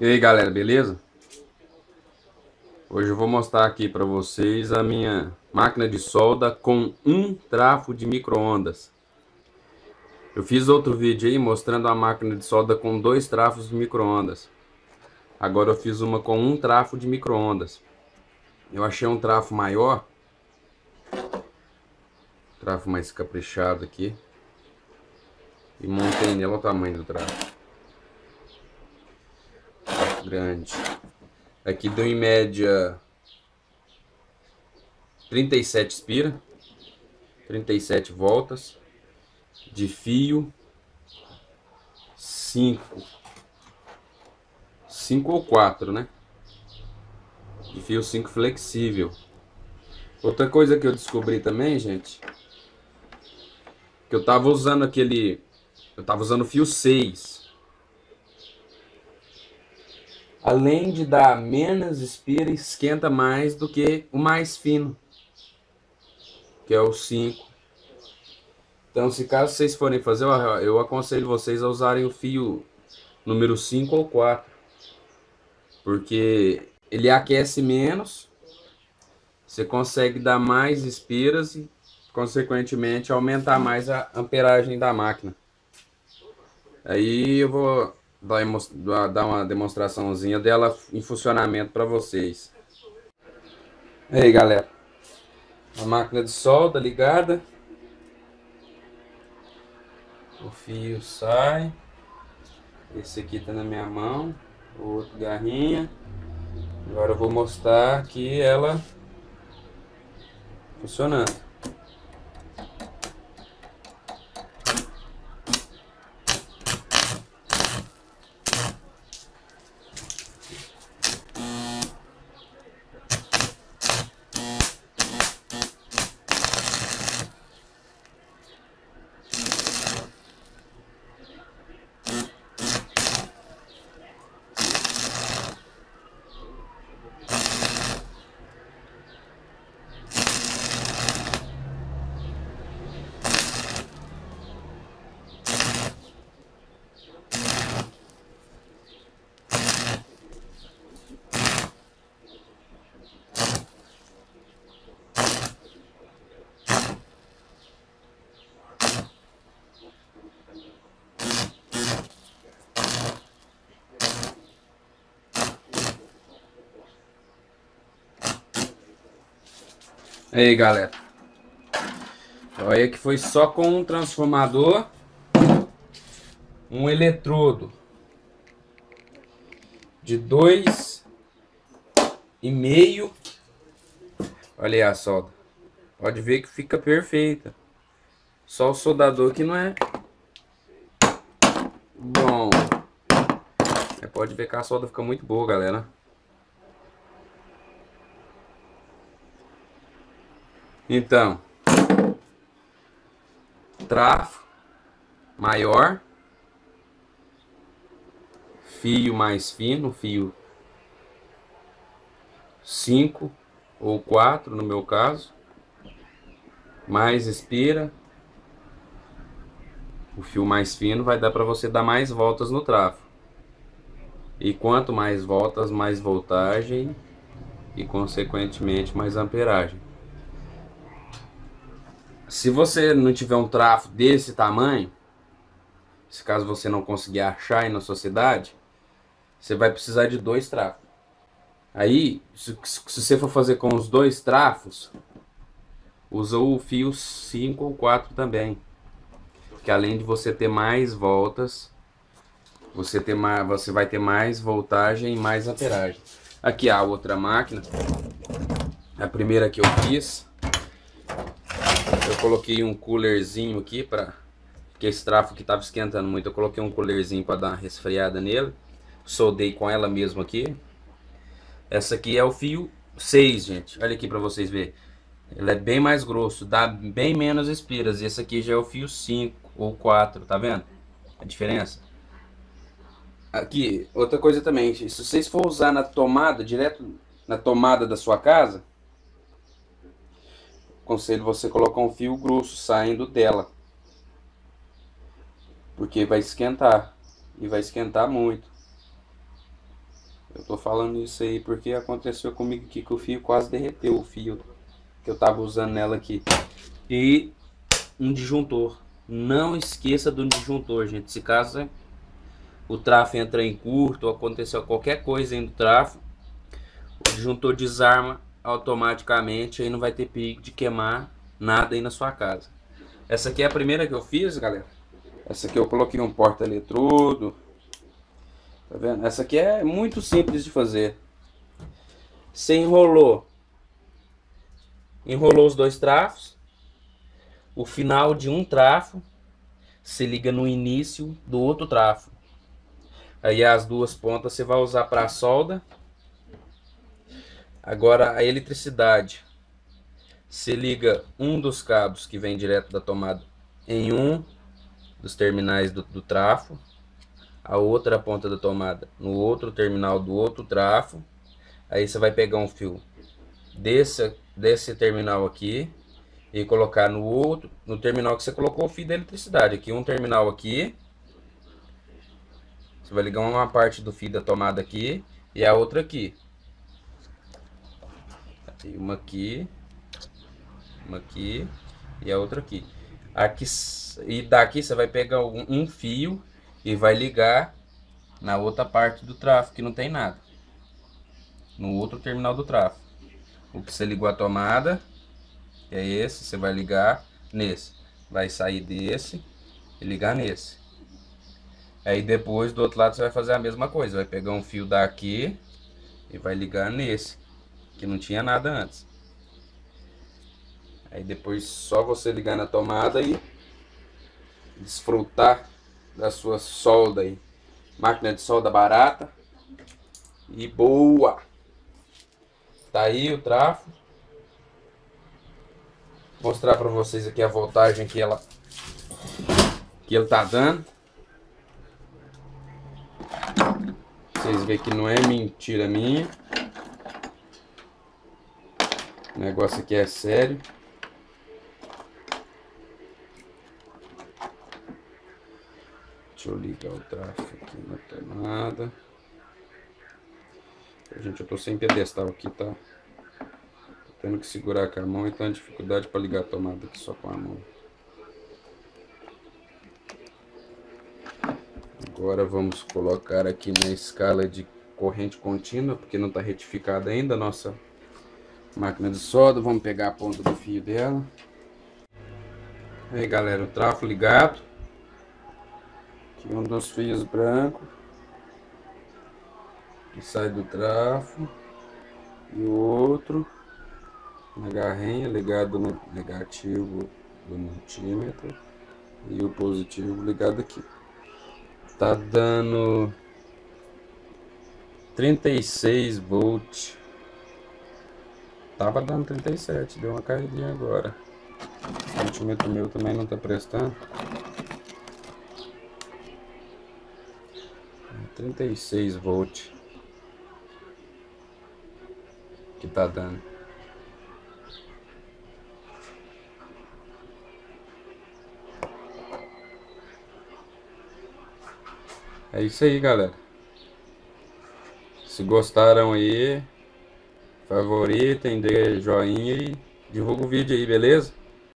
E aí galera, beleza? Hoje eu vou mostrar aqui para vocês a minha máquina de solda com um trafo de micro-ondas. Eu fiz outro vídeo aí mostrando a máquina de solda com dois trafos de micro-ondas. Agora eu fiz uma com um trafo de micro-ondas. Eu achei um trafo maior. Trafo mais caprichado aqui. E montei nele o tamanho do trafo grande. Aqui deu em média 37 espira, 37 voltas de fio 5 5 ou 4, né? De fio 5 flexível. Outra coisa que eu descobri também, gente, que eu tava usando aquele eu tava usando fio 6 além de dar menos espira, esquenta mais do que o mais fino, que é o 5. Então, se caso vocês forem fazer, eu aconselho vocês a usarem o fio número 5 ou 4, porque ele aquece menos, você consegue dar mais espiras e, consequentemente, aumentar mais a amperagem da máquina. Aí eu vou dar uma demonstraçãozinha dela em funcionamento para vocês. Aí galera, a máquina de solda ligada, o fio sai, esse aqui tá na minha mão, o outro garrinha, agora eu vou mostrar aqui ela funcionando. Aí galera. Olha que foi só com um transformador Um eletrodo De dois e meio. Olha aí a solda. Pode ver que fica perfeita. Só o soldador que não é Bom. Pode ver que a solda fica muito boa galera Então, trafo maior, fio mais fino, fio 5 ou 4 no meu caso, mais espira, o fio mais fino vai dar para você dar mais voltas no trafo. E quanto mais voltas, mais voltagem e consequentemente mais amperagem. Se você não tiver um trafo desse tamanho, se caso você não conseguir achar aí na sua cidade, você vai precisar de dois trafos. Aí, se, se você for fazer com os dois trafos, usa o fio 5 ou 4 também. Que além de você ter mais voltas, você, ter mais, você vai ter mais voltagem e mais amperagem. Aqui a outra máquina, a primeira que eu fiz, coloquei um coolerzinho aqui para porque esse trafo que estava esquentando muito. Eu coloquei um coolerzinho para dar uma resfriada nele. Soldei com ela mesmo aqui. Essa aqui é o fio 6, gente. Olha aqui para vocês verem. Ele é bem mais grosso, dá bem menos espiras. E esse aqui já é o fio 5 ou 4, tá vendo? A diferença. Aqui, outra coisa também, se vocês for usar na tomada, direto na tomada da sua casa, aconselho você colocar um fio grosso saindo dela. Porque vai esquentar. E vai esquentar muito. tô falando isso aí porque aconteceu comigo aqui que o fio quase derreteu o fio que eu tava usando nela aqui. E um disjuntor. Não esqueça do disjuntor, gente. Se caso o trafo entra em curto ou aconteceu qualquer coisa aí no trafo, o disjuntor desarma automaticamente aí não vai ter perigo de queimar nada aí na sua casa. Essa aqui é a primeira que eu fiz, galera. Essa aqui eu coloquei um porta-eletrodo. Tá vendo? Essa aqui é muito simples de fazer. Você enrolou. Enrolou os dois trafos. O final de um trafo se liga no início do outro trafo. Aí as duas pontas você vai usar para solda. Agora a eletricidade. Se liga um dos cabos que vem direto da tomada em um dos terminais do, do trafo, a outra ponta da tomada no outro terminal do outro trafo. Aí você vai pegar um fio desse, desse terminal aqui e colocar no outro, no terminal que você colocou o fio da eletricidade. Aqui um terminal aqui. Você vai ligar uma parte do fio da tomada aqui e a outra aqui. Tem uma aqui, uma aqui e a outra aqui. Aqui, e daqui você vai pegar um, um fio e vai ligar na outra parte do tráfego que não tem nada. No outro terminal do tráfego. O que você ligou a tomada é esse, você vai ligar nesse. Vai sair desse e ligar nesse. Aí depois do outro lado você vai fazer a mesma coisa, vai pegar um fio daqui e vai ligar nesse, que não tinha nada antes. Aí depois só você ligar na tomada e desfrutar da sua solda aí. Máquina de solda barata. E boa! Tá aí o trafo. Mostrar para vocês aqui a voltagem que ela que ele tá dando. Vocês veem que não é mentira minha. O negócio aqui é sério. Deixa eu ligar o tráfego aqui na tomada. Gente, eu tô sem pedestal aqui, tá? Tô tendo que segurar com a mão e tá dificuldade para ligar a tomada aqui só com a mão. Agora vamos colocar aqui na escala de corrente contínua, porque não está retificada ainda a nossa máquina de solda. Vamos pegar a ponta do fio dela. Aí galera, o trafo ligado. Aqui um dos fios brancos que sai do trafo e o outro na garrinha ligado no negativo do multímetro e o positivo ligado aqui. Tá dando 36 volts. Tava dando 37, deu uma caidinha agora. O multímetro meu também não tá prestando. 36 volts que tá dando. É isso aí, galera. Se gostaram aí, favoritem, dê joinha e divulga o vídeo aí, beleza?